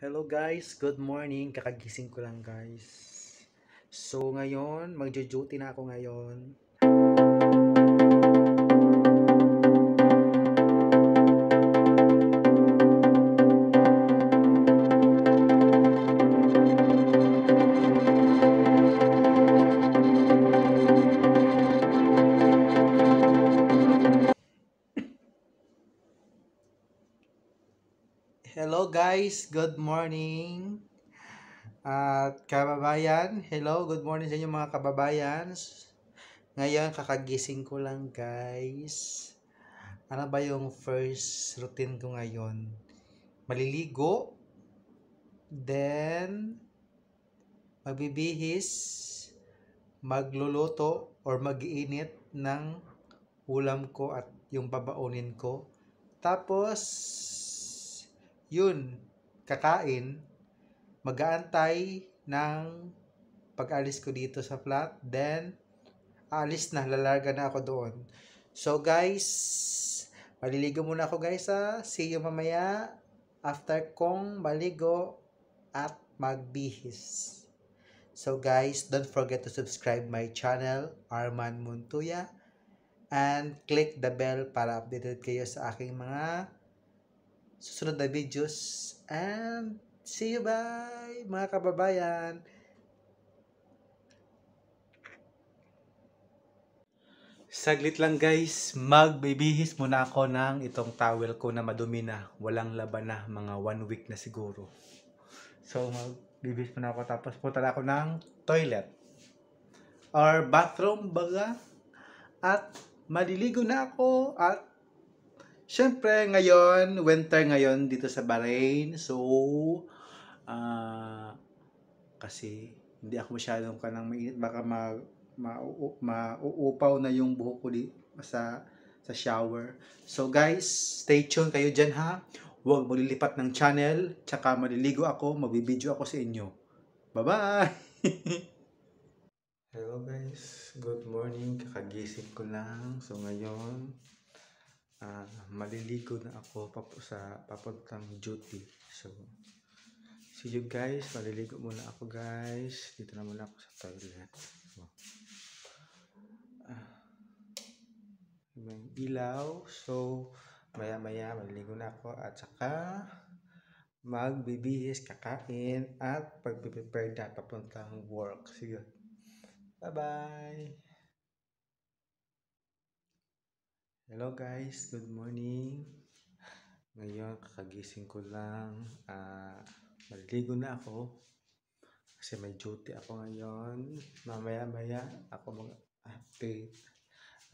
Hello guys, good morning. Kakagising ko lang guys. So ngayon, magjo-duty na ako ngayon. Hello guys, good morning. At kababayan, hello, good morning sa inyo mga kababayan. Ngayon, kakagising ko lang guys. Ano ba yung first routine ko ngayon? Maliligo, then magbibihis, magluluto or mag-iinit ng ulam ko at yung babaunin ko. Tapos, yun, kakain, mag-aantay ng pag-alis ko dito sa flat, then, alis na, lalarga na ako doon. So, guys, maliligo muna ako, guys, ha. See you mamaya after kong maligo at magbihis. So, guys, don't forget to subscribe my channel, Arman Muntuya, and click the bell para updated kayo sa aking mga susunod na videos. And see you bye mga kababayan. Saglit lang guys, magbibihis muna ako ng itong towel ko na madumi na. Walang laban na, mga one week na siguro. So magbibihis muna ako tapos punta ako ng toilet. Or bathroom baga. At maliligo na ako at Siyempre, ngayon, winter ngayon dito sa Bahrain. So, uh, kasi hindi ako masyadong kanang mainit. Baka ma, ma, mauupaw na yung buhok ko di, sa, sa shower. So, guys, stay tuned kayo dyan ha. Huwag malilipat ng channel. Tsaka maliligo ako, magbibideo ako sa inyo. Bye-bye! Hello guys, good morning. Kakagising ko lang. So, ngayon, uh, maliligo na ako pap sa papuntang duty. So, see you guys. Maliligo muna ako guys. Dito na muna ako sa toilet. So, uh, may ilaw. So, maya maya maliligo na ako at saka magbibihis, kakain at pagpiprepare na papuntang work. Sige. Bye-bye! Hello guys, good morning. Ngayon kakagising ko lang. Uh, maliligo na ako. Kasi may duty ako ngayon. Mamaya maya ako mag-update.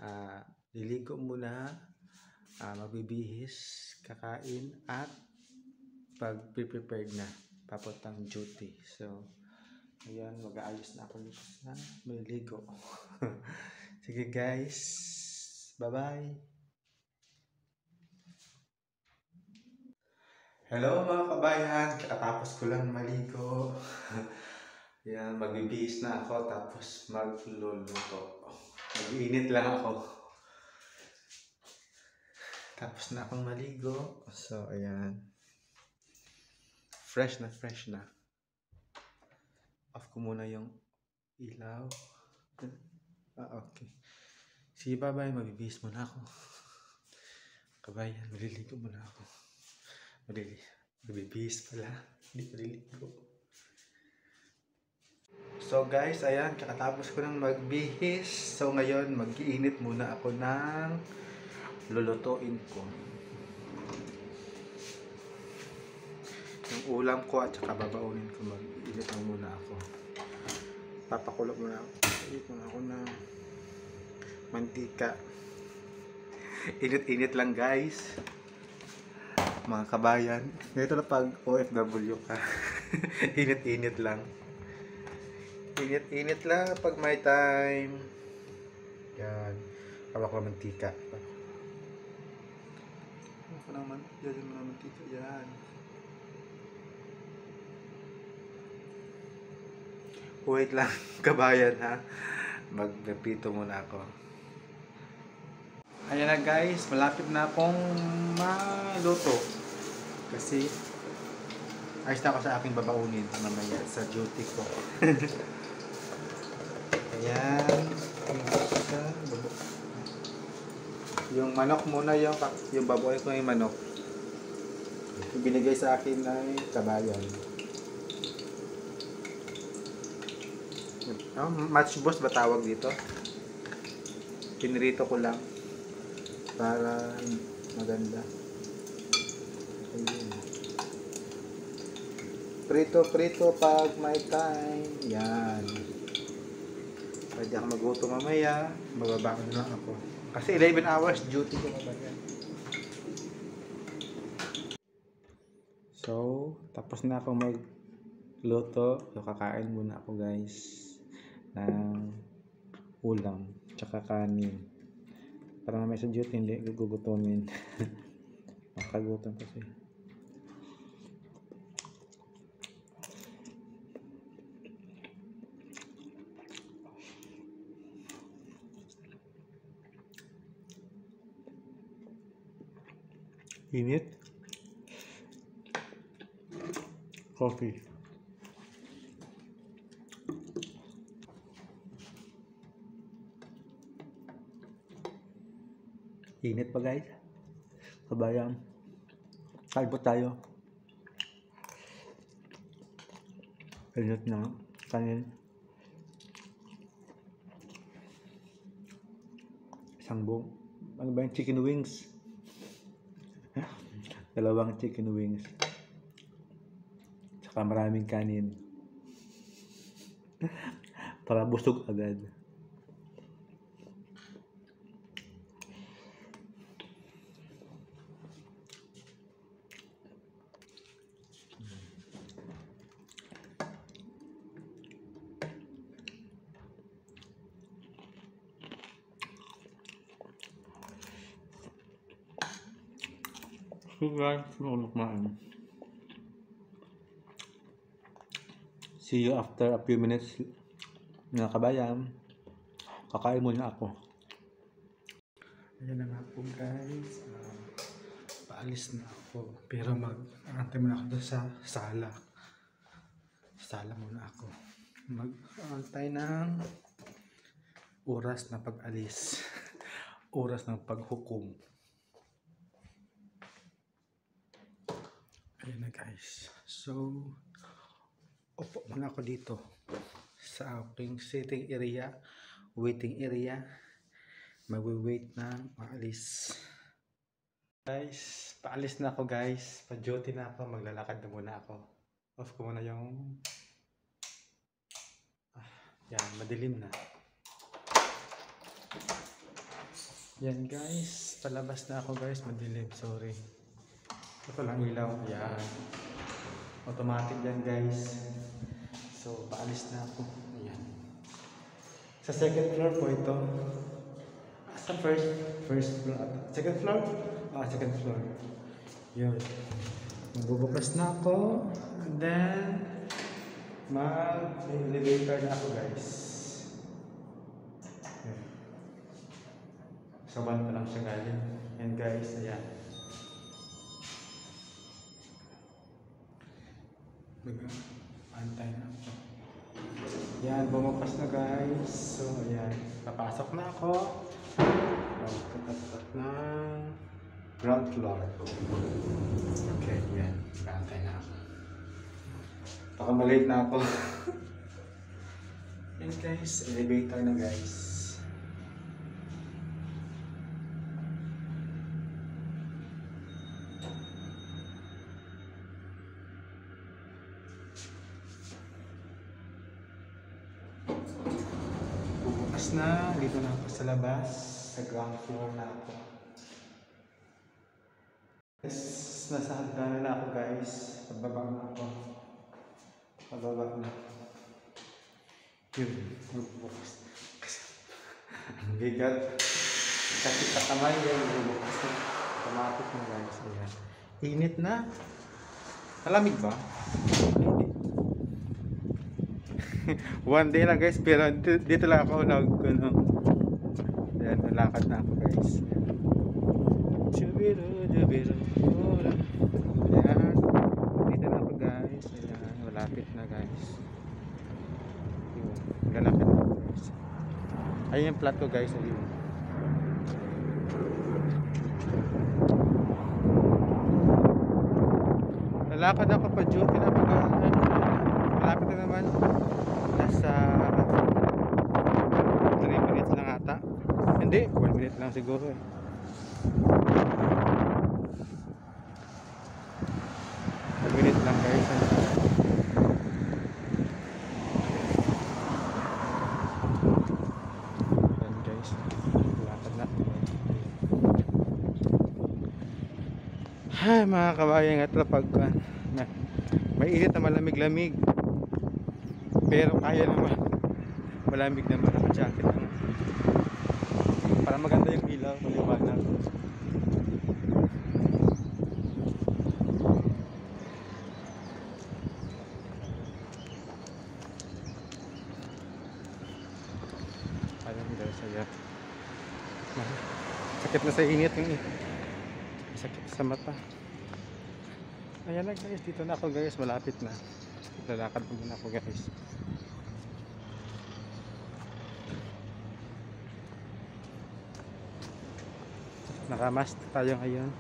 Uh, liligo muna. Uh, magbibihis, kakain at pag-prepared na papuntang duty. So, ngayon mag-aayos na ako sa maliligo. Sige guys. Bye-bye! Hello mga kabayan! Kakatapos ko lang maligo. Yan, magbibihis na ako tapos magluluto. Mag-iinit lang ako. Tapos na akong maligo. So, ayan. Fresh na fresh na. Off ko muna yung ilaw. Ah, okay. Sige, bye-bye. Mabibihis muna ako. Kabayan, maliligo muna ako. Malili mabibihis pala. Hindi maliligo. So guys, ayan, kakatapos ko nang magbihis. So ngayon, mag-iinit muna ako ng lulutuin ko. Yung ulam ko at saka babaunin ko, mag-iinit muna ako. Papakulot muna ako. Iinit muna ako na mantika. Init-init lang guys. Mga kabayan. Ganito na pag OFW ka. Init-init lang. Init-init lang pag may time. Yan. Hawak ko mantika. Hawak ko naman. Yan mo naman mantika. Yan. Wait lang, kabayan ha. Magpipito muna ako. Ayan na guys, malapit na akong maluto. Kasi Ayos na ako sa aking babaunin mamaya sa duty ko. Ayan. Yung manok muna yung, yung baboy ko yung manok. Yung binigay sa akin ay kabayan. Oh, match boss ba tawag dito? Pinrito ko lang para maganda. Ayun. Prito, prito pag may time. Yan. Pwede ako magluto mamaya. Mababangon lang ako. Kasi 11 hours duty ko mamaya. So, tapos na ako magluto. So, kakain muna ako guys ng ulam tsaka kanin. Para mamaya sa duty hindi gugugutomin. Makagutom kasi. Init. Coffee. Init pa guys. Kabayan. Kain po tayo. Init na. Kanin. Isang buong. Ano ba yung chicken wings? Dalawang chicken wings. Tsaka maraming kanin. Para busog agad. Guys, ako kumain. See you after a few minutes mga kabayan. Kakain muna ako. Ayan na nga po guys. Ah, paalis na ako. Pero mag-aantay muna ako sa sala. Sala muna ako. Mag-aantay ng oras na pag-alis. oras ng paghukom. Ayan na guys. So, upo muna ako dito sa aking sitting area, waiting area. Magwi-wait na maalis. Guys, paalis na ako guys. Pa-duty na ako. Maglalakad na muna ako. Off ko muna yung... Ah, yan, madilim na. Yan guys, palabas na ako guys. Madilim, sorry. Ito lang ilaw. Yan. Automatic yan guys. So, paalis na ako. Ayan. Sa second floor po ito. Ah, Sa first, first floor. Second floor? Ah, second floor. Yun. Magbubukas na ako. And then, mag-elevator na ako guys. Yun. Sa van pa lang siya galing. Yan guys, ayan. Mag-antay na ako. Yan, bumukas na guys. So, ayan. Papasok na ako. Pagkatatat na ground floor. Okay, yan. Mag-antay na ako. Baka malate na ako. yan guys, elevator na guys. Bukas na, dito na ako sa labas. Sa ground floor na ako. Yes, nasa hagdanan na ako guys. Pababa na ako. Pababa na. Yun, bukas. Kasi, ang bigat. Kasi sa kamay yan, bukas na. Automatic na guys. Ayan. Init na. Malamig ba? One day lang guys, pero dito lang ako nag ano. Yan, nalakad na ako guys. Chubiro, chubiro, ora. Yan. Dito na ako guys. Malapit na guys. Yun. Na guys. Ayun yung plat ko guys. Ayun. Lalakad ako pa duty na pag malapit na naman. Nasa 3 minutes lang ata. Hindi, 1 minute lang siguro eh. Minute lang guys. Yan guys. Lakad na. Ay mga kabayan at lapag na may init na malamig-lamig pero kaya naman malamig naman naka-jacket naman para maganda yung ilaw maliwanag ayun guys ayan sakit na sa init yung sakit sa mata. Ayan na guys. Dito na ako guys. Malapit na. Lalakad muna ako guys nakamask tayo ngayon.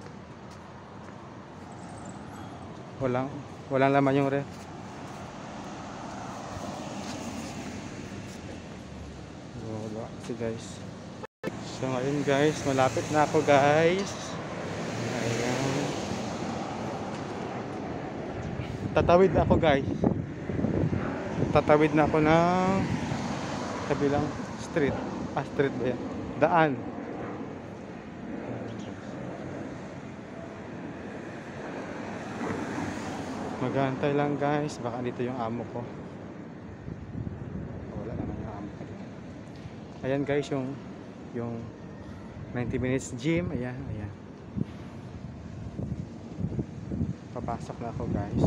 Walang walang laman yung ref. Wala kasi guys. So ngayon guys malapit na ako guys. Ayan. Tatawid na ako guys. Tatawid na ako ng kabilang street. Ah street ba yan? Daan Magantay lang guys, baka dito yung amo ko. Wala naman yung amo ko. Ayan guys yung yung 90 minutes gym, ayan, ayan. Papasok na ako guys.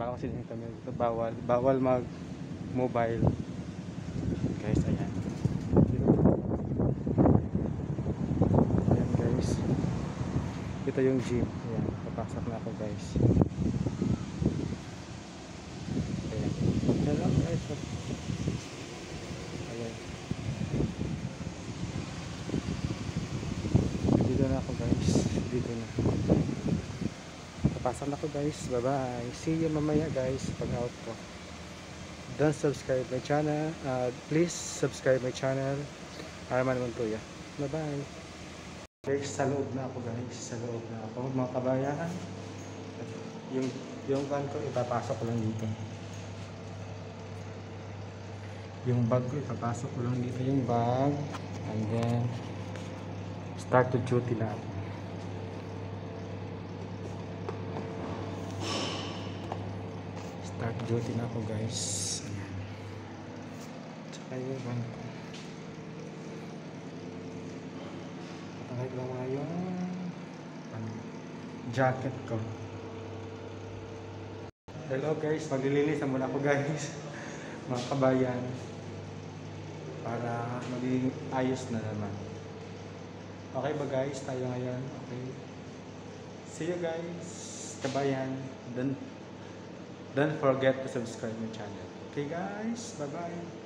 Baka kasi din kami dito, bawal, bawal mag mobile. Guys, ayan. Ayan guys. Ito yung gym. Ayan, papasok na ako guys. Ayan. Hello guys. Ayan. Dito na ako guys. Dito na. Papasok na ako guys. Bye bye. See you mamaya guys pag out ko. Don't subscribe my channel. Uh, please subscribe my channel. Arman Montoya. Bye bye. Guys, sa loob na ako guys. Sa loob na ako. Mga kabayan. Yung yung van ko ipapasok ko lang dito. Yung bag ko ipapasok ko lang dito yung bag. And then start to duty na ako. Start duty na ako guys. Tsaka yung van ko. Patangay ko lang mga yung ano, jacket ko. Hello guys, maglilinis na muna ako guys. Mga kabayan. Para magiging ayos na naman. Okay ba guys? Tayo ngayon. Okay. See you guys. Kabayan. Don't, don't forget to subscribe my channel. Okay guys. Bye bye.